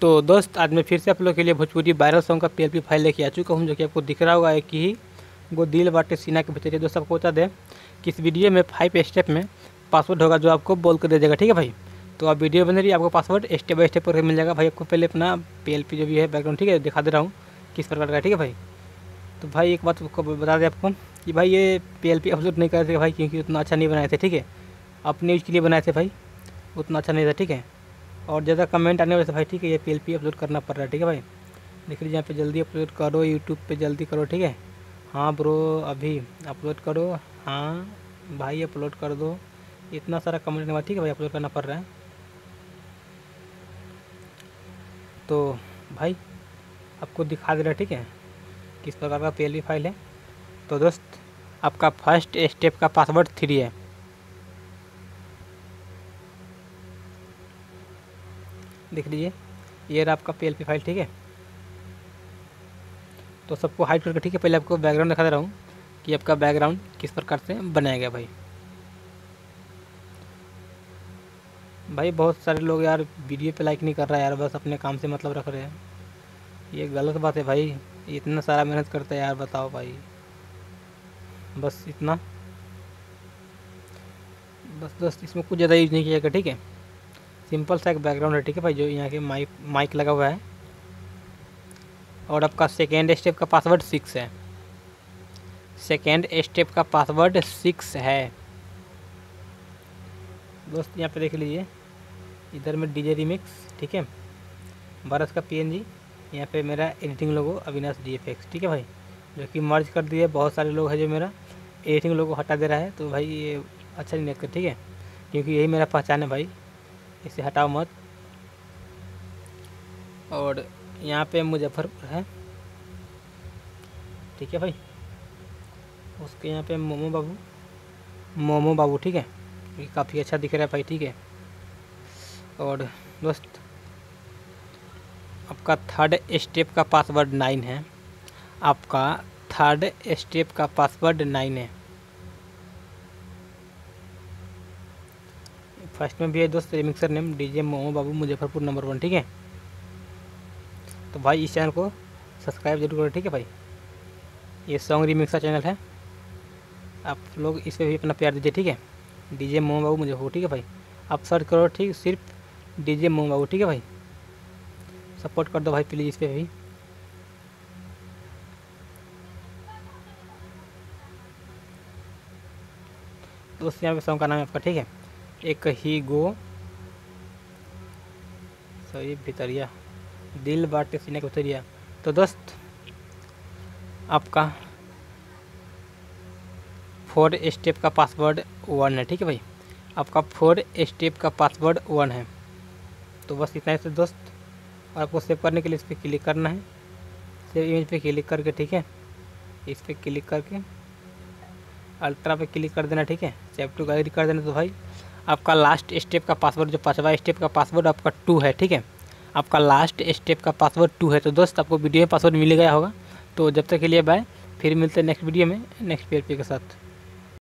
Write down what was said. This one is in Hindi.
तो दोस्त, आज मैं फिर से आप लोग के लिए भोजपुरी वायरल सॉन्ग का पी फ़ाइल लेके आ चुका हूँ, जो कि आपको दिख रहा होगा एक ही वो दिल बाटे सीना के भीतर दोस्त, आपको बता दें कि इस वीडियो में फाइव स्टेप में पासवर्ड होगा जो आपको बोल कर दे देगा, ठीक है भाई? तो आप वीडियो बन रही है, आपको पासवर्ड स्टेप बाई स्टेप करके मिल जाएगा। भाई, आपको पहले अपना पीएलपी जो भी है बैकग्राउंड ठीक है, दिखा दे रहा हूँ किस प्रकार का, ठीक है भाई? तो भाई, एक बात बता दें आपको कि भाई, ये पी एल अपलोड नहीं कर थे भाई, क्योंकि उतना अच्छा नहीं बनाए थे, ठीक है? अपने यूज़ के लिए बनाए थे भाई, उतना अच्छा नहीं था, ठीक है? और ज़्यादा कमेंट आने वाले से भाई ठीक है, ये पी एल पी अपलोड करना पड़ रहा है, ठीक है भाई? देख लीजिए यहाँ पे जल्दी अपलोड करो यूट्यूब पे जल्दी करो, ठीक है? हाँ ब्रो अभी अपलोड करो। हाँ भाई अपलोड कर दो। इतना सारा कमेंट ठीक है भाई अपलोड करना पड़ रहा है। तो भाई, आपको दिखा दे रहा है, ठीक है? किस प्रकार का पीएलपी फ़ाइल है। तो दोस्त, आपका फ़र्स्ट स्टेप का पासवर्ड थ्री है। देख लीजिए ये रहा आपका पीएलपी फ़ाइल ठीक है? तो सबको हाइड करके, ठीक है, पहले आपको बैकग्राउंड दिखा दे रहा हूँ कि आपका बैकग्राउंड किस प्रकार से बनाया गया भाई। भाई, बहुत सारे लोग यार वीडियो पे लाइक नहीं कर रहा यार, बस अपने काम से मतलब रख रहे हैं। ये गलत बात है भाई, इतना सारा मेहनत करते हैं यार, बताओ भाई। बस इतना। बस दोस्त इसमें कुछ ज़्यादा यूज़ नहीं किया गया, ठीक है? सिंपल सा एक बैकग्राउंड है, ठीक है भाई, जो यहाँ के माइक माइक लगा हुआ है। और आपका सेकेंड स्टेप का पासवर्ड सिक्स है। सेकेंड स्टेप का पासवर्ड सिक्स है। दोस्त, यहाँ पे देख लीजिए। इधर में डीजे रिमिक्स ठीक है? भारत का पीएनजी यहाँ पे मेरा एडिटिंग लोगो अविनाश डीएफएक्स ठीक है भाई? जो कि मर्ज कर दिए बहुत सारे लोग हैं जो मेरा एडिटिंग लोगो हटा दे रहा है तो भाई ये अच्छा नहीं लगता, ठीक है? क्योंकि यही मेरा पहचान है भाई। इसे हटाओ मत। और यहाँ पे मुजफ्फरपुर है। ठीक है भाई। उसके यहाँ पे मोमो बाबू। मोमो बाबू, ठीक है? ये काफ़ी अच्छा दिख रहा है भाई, ठीक है? और दोस्त, आपका थर्ड स्टेप का पासवर्ड नाइन है। आपका थर्ड स्टेप का पासवर्ड नाइन है। फ़र्स्ट में भी है दोस्त remixer name DJ Momo Babu, Muzaffarpur number one ठीक है? तो भाई इस चैनल को सब्सक्राइब ज़रूर करो, ठीक है भाई? ये सॉन्ग रिमिक्सर चैनल है। आप लोग इस पर भी अपना प्यार दीजिए, ठीक है? डीजे मोमो बाबू हो ठीक है भाई? आप सर्च करो, ठीक? सिर्फ़ डीजे मोमो बाबू, ठीक है भाई? सपोर्ट कर दो भाई प्लीज़ इस पर भी। दोस्त, यहाँ पे सॉन्ग का नाम है आपका, ठीक है? एक ही गो। सही भितरिया दिल बाटे सीने के उतरिया तो दोस्त, आपका फोर स्टेप का पासवर्ड वन है, ठीक है भाई? आपका फोर स्टेप का पासवर्ड वन है। तो बस इतना ही से दोस्त। और आपको सेव करने के लिए इस पर क्लिक करना है। सेव इमेज पे क्लिक करके, ठीक है? इस पर क्लिक करके अल्ट्रा पे क्लिक कर देना, ठीक है? सेव टू गैलरी कर देना तो भाई। आपका लास्ट स्टेप का पासवर्ड जो पाँचवा स्टेप का पासवर्ड आपका टू है, ठीक है? आपका लास्ट स्टेप का पासवर्ड टू है। तो दोस्त, आपको वीडियो में पासवर्ड मिल गया होगा। तो जब तक के लिए बाय फिर मिलते हैं नेक्स्ट वीडियो में नेक्स्ट पी के साथ।